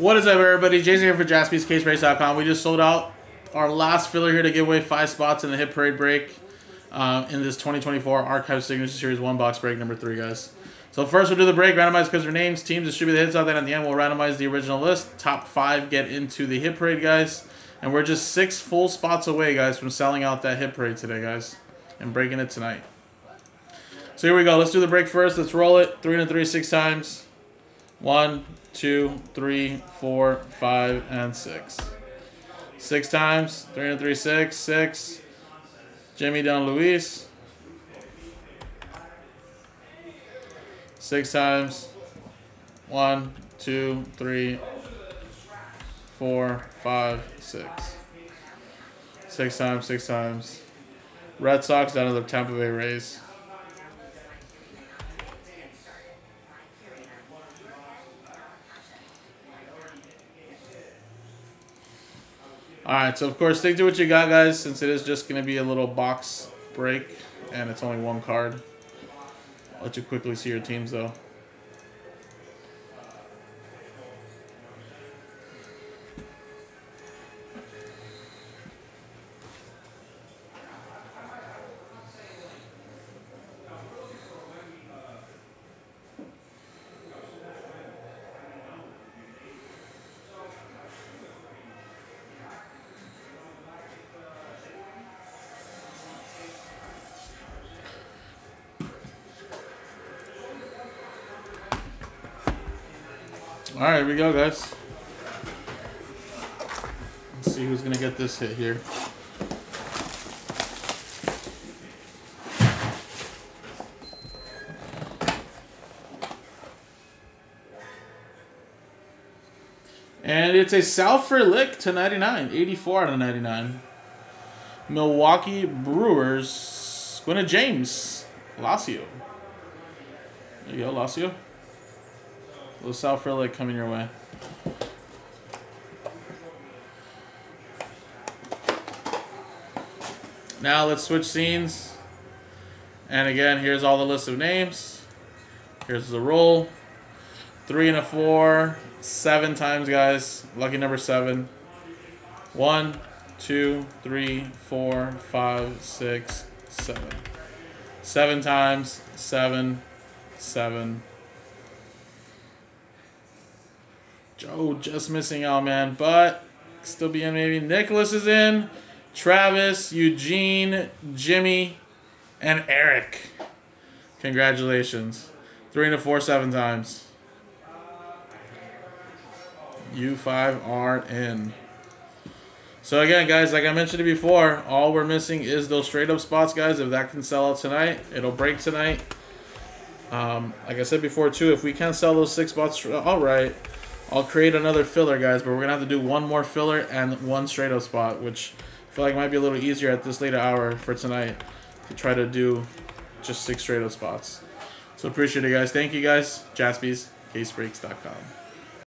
What is up, everybody? Jason here for JaspysCaseBreaks.com. We just sold out our last filler here to give away five spots in the Hit Parade break uh, in this 2024 Archive Signature Series 1 box break number 3, guys. So first we'll do the break, randomize because their names, teams, distribute the hits out. Then at the end we'll randomize the original list. Top five get into the Hit Parade, guys. And we're just six full spots away, guys, from selling out that Hit Parade today, guys. And breaking it tonight. So here we go. Let's do the break first. Let's roll it. Three and three, six times. One, two, three, four, five, and six. Six times. Three and three, six, six. Jimmy Don Luis. Six times. One, two, three, four, five, six. Six times, six times. Red Sox down to the Tampa Bay Rays. Alright, so of course, stick to what you got, guys, since it is just going to be a little box break, and it's only one card. I'll let you quickly see your teams, though. All right, here we go, guys. Let's see who's gonna get this hit here. And it's a Sal Frelick to 99, 84 out of 99. Milwaukee Brewers, Gwyneth James, Lazio. There you go, Lazio. Little Sal Frelick coming your way. Now let's switch scenes. And again, here's all the list of names. Here's the roll. Three and a four. Seven times, guys. Lucky number seven. One, two, three, four, five, six, seven. Seven times. Seven. Seven. Joe just missing out, man. But still be in maybe. Nicholas is in. Travis, Eugene, Jimmy, and Eric. Congratulations. Three and a four, seven times. You five are in. So again, guys, like I mentioned before, all we're missing is those straight up spots, guys. If that can sell out tonight, it'll break tonight. Um, like I said before, too, if we can sell those six spots outright, I'll create another filler, guys. But we're gonna have to do one more filler and one straight up spot, which I feel like might be a little easier at this later hour for tonight to try to do just six straight up spots. So appreciate it, guys. Thank you, guys. JaspysCaseBreaks.com.